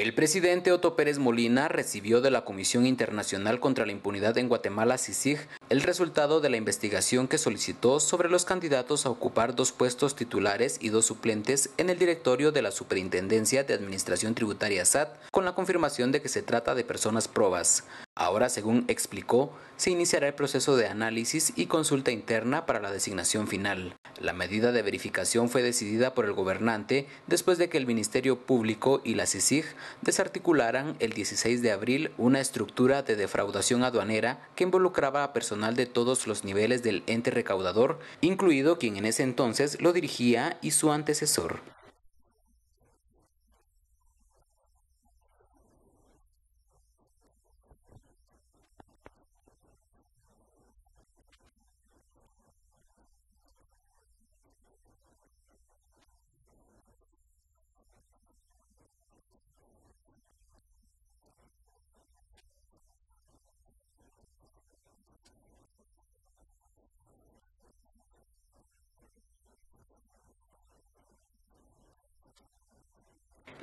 El presidente Otto Pérez Molina recibió de la Comisión Internacional contra la Impunidad en Guatemala, CICIG, el resultado de la investigación que solicitó sobre los candidatos a ocupar dos puestos titulares y dos suplentes en el directorio de la Superintendencia de Administración Tributaria SAT, con la confirmación de que se trata de personas probas. Ahora, según explicó, se iniciará el proceso de análisis y consulta interna para la designación final. La medida de verificación fue decidida por el gobernante después de que el Ministerio Público y la CICIG desarticularan el 16 de abril una estructura de defraudación aduanera que involucraba a personal de todos los niveles del ente recaudador, incluido quien en ese entonces lo dirigía y su antecesor.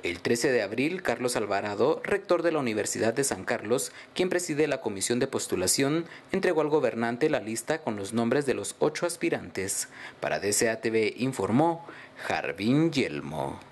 El 13 de abril, Carlos Alvarado, rector de la Universidad de San Carlos, quien preside la comisión de postulación, entregó al gobernante la lista con los nombres de los ocho aspirantes. Para DCATV informó Jarvin Yelmo.